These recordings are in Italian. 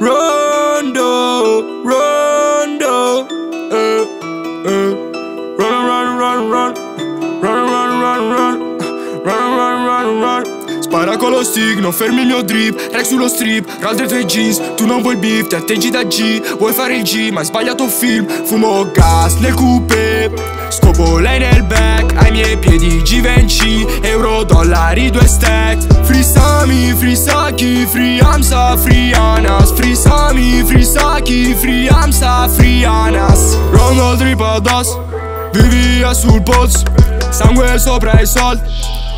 Rondo, Rondo, eh, eh. Run, run, run, run, run, run, run, run, run, run, run, run. Spara con lo stick, non fermi il mio drip. Rex sullo strip, altre tre jeans. Tu non vuoi il beef, ti atteggi da G. Vuoi fare il G, ma hai sbagliato film. Fumo gas nel coupé Scopo lei nel back Ai miei piedi Givenchy Euro, dollari, due stack Free Sami, free Saki Free Amsa, free Anas. Free Sami, free Saki Free Amsa, free Anas. Rondo drip addosso Vivia sul polso Sangue sopra i soldi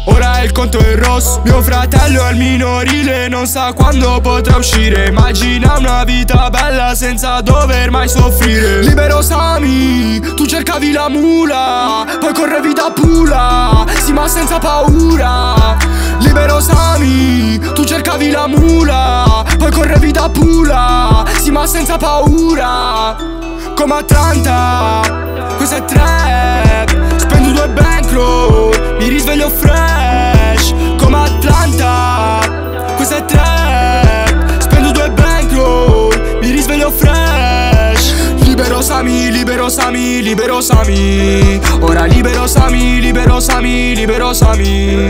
Ora il conto è rosso Mio fratello è al minorile Non sa quando potrà uscire. Immagina una vita bella Senza dover mai soffrire. Libero Sami Tu cercavi la mula Poi correvi da Pula ma senza paura. Libero Sami Tu cercavi la mula Poi correvi da Pula. Sì ma senza paura. Come Atlanta Questo è trap Libero Sami, libero Sami, libero Sami Ora libero Sami, libero Sami, libero Sami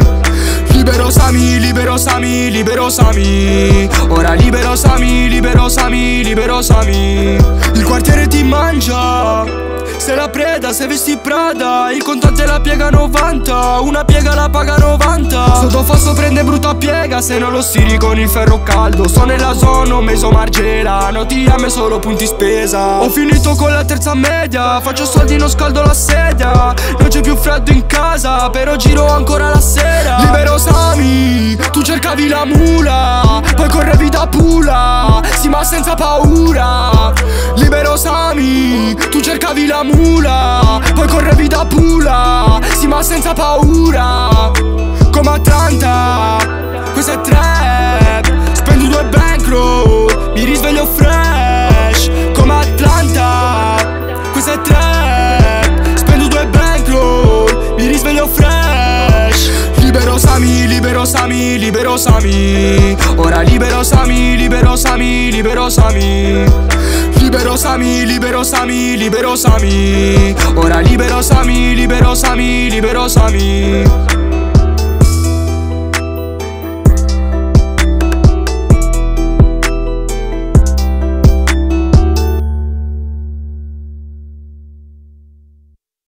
Libero Sami, libero Sami, libero Sami Ora libero Sami, libero Sami, libero Sami Il quartiere ti mangia sei la preda, se vesti Prada Il contante la piega 90 Una piega la paga 90 Sotto fosso prende brutta piega Se non lo stiri con il ferro caldo. Sto nella zona, ho messo margela Non ti ame solo punti spesa. Ho finito con la terza media Faccio soldi, non scaldo la sedia. Non c'è più freddo in casa Però giro ancora la sera. Libero Sami Tu cercavi la mula Poi correvi da Pula Sì ma senza paura la mula Poi correvi da Pula Sì ma senza paura Come Atlanta Questo è trap Spendo due bankroll Mi risveglio fresh Come Atlanta Questo è trap Spendo due bankroll Mi risveglio fresh. Libero Sami, libero Sami, libero Sami Ora libero Sami, libero Sami, libero Sami liberos a mí, liberos a mí, liberos a mí. Ora liberos a mí, liberos a mí, liberos a mí.